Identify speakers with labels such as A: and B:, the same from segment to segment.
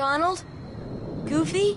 A: Donald? Goofy?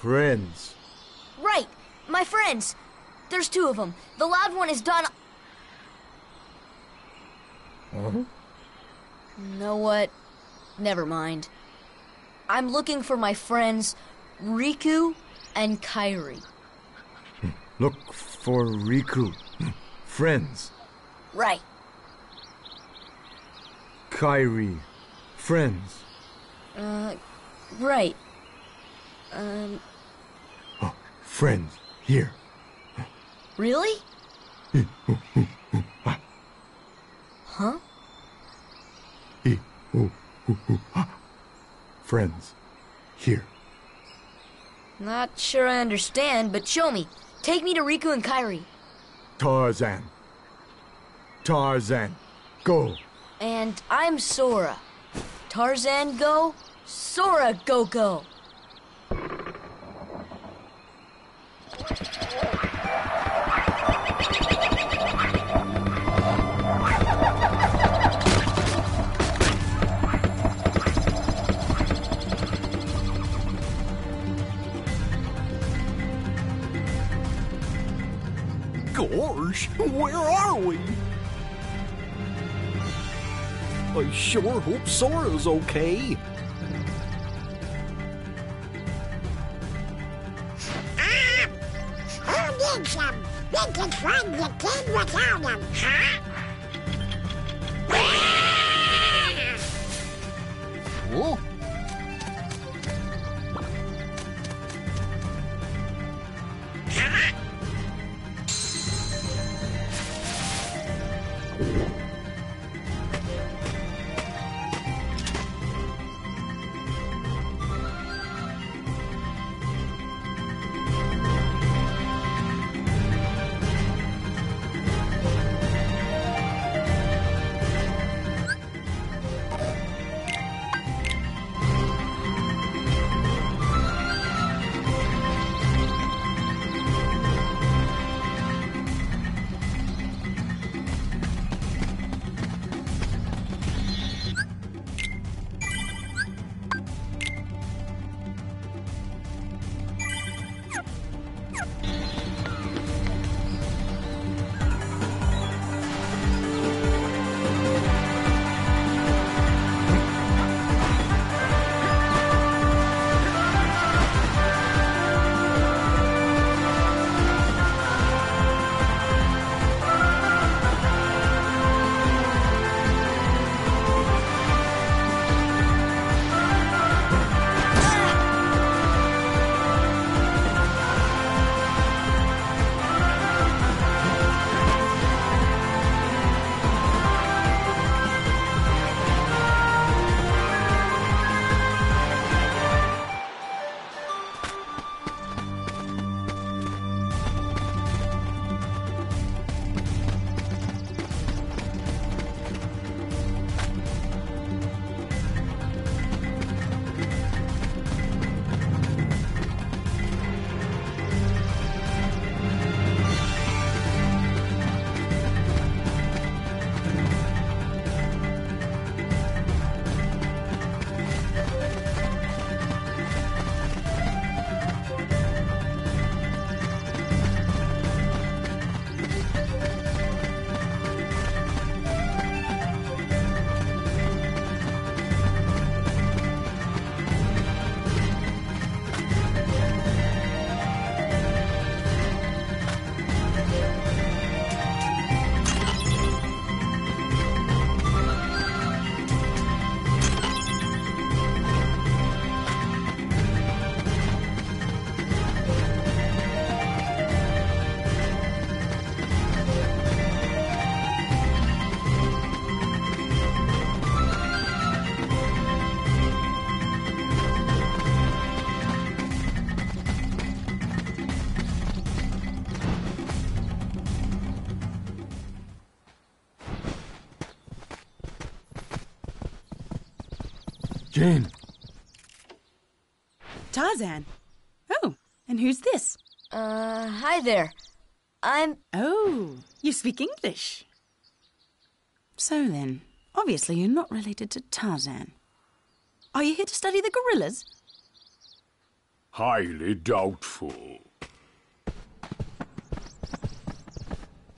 B: Friends.
A: Right, my friends. There's two of them. The loud one is Don.
B: Huh?
A: Know what? Never mind. I'm looking for my friends Riku and Kairi.
B: Look for Riku. Friends.
A: Right.
B: Kairi. Friends.
A: Uh, right. Um,
B: friends. Here.
A: really? Huh?
B: Friends. Here.
A: Not sure I understand, but show me. Take me to Riku and Kairi.
B: Tarzan. Tarzan. Go.
A: And I'm Sora. Tarzan go, Sora go go.
C: Gosh, where are we? I sure hope Sora's okay.
B: Jane.
D: Tarzan. Oh, and who's this?
A: Uh, hi there. I'm.
D: Oh, you speak English. So then, obviously you're not related to Tarzan. Are you here to study the gorillas?
E: Highly doubtful.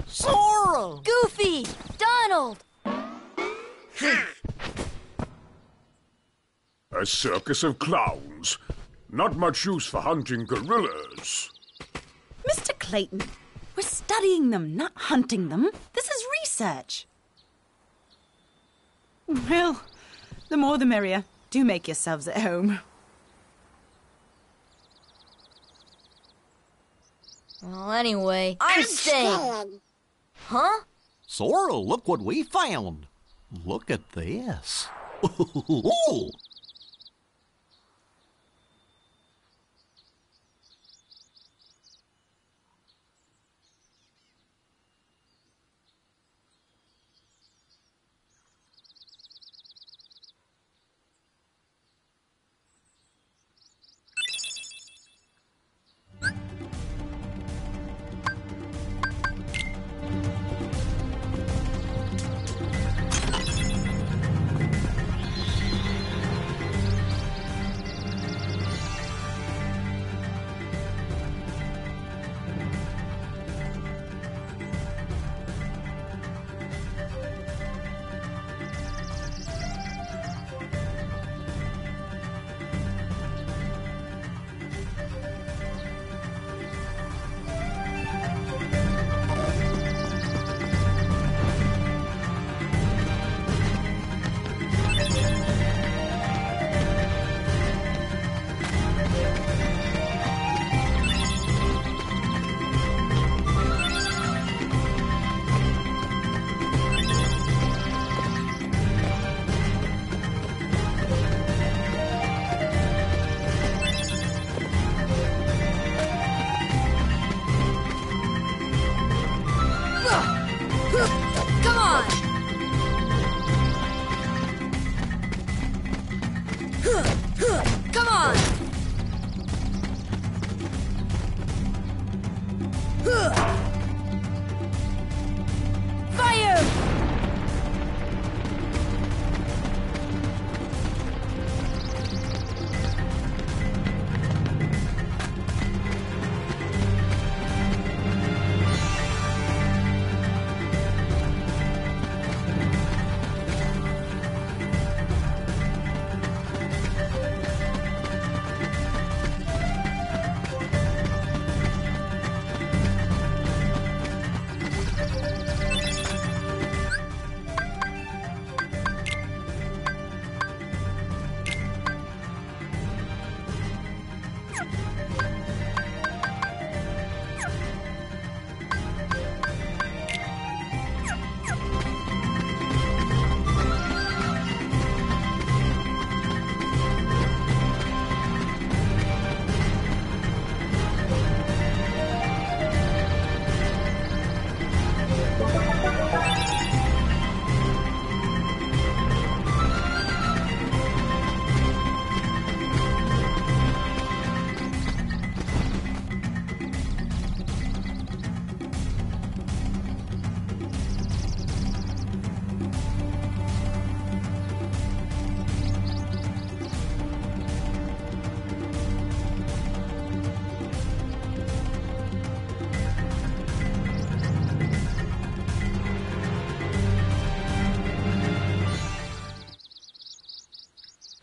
C: Sora!
A: Goofy! Donald!
E: A circus of clowns. Not much use for hunting gorillas.
D: Mr. Clayton, we're studying them, not hunting them. This is research. Well, the more the merrier. Do make yourselves at home.
A: Well, anyway, I'm staying.
F: staying.
A: Huh?
C: Sora, look what we found. Look at this.
A: Come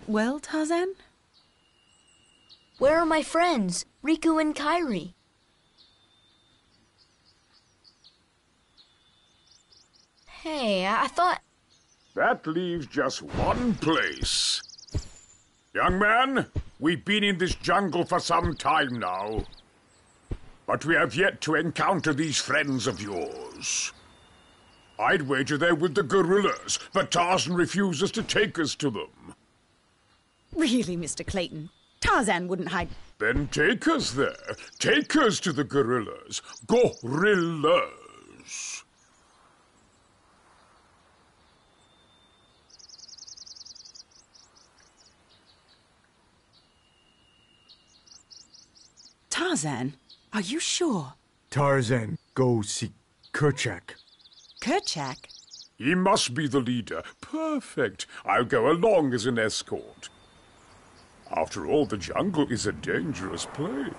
D: Well, Tarzan?
A: Where are my friends, Riku and Kairi? Hey, I I thought.
E: That leaves just one place. Young man, we've been in this jungle for some time now. But we have yet to encounter these friends of yours. I'd wager they're with the gorillas, but Tarzan refuses to take us to them.
D: Really, Mr. Clayton, Tarzan wouldn't hide.
E: Then take us there. Take us to the gorillas. Gorillas.
D: Tarzan, are you sure?
B: Tarzan, go see Kerchak.
D: Kerchak?
E: He must be the leader. Perfect. I'll go along as an escort. After all, the jungle is a dangerous place.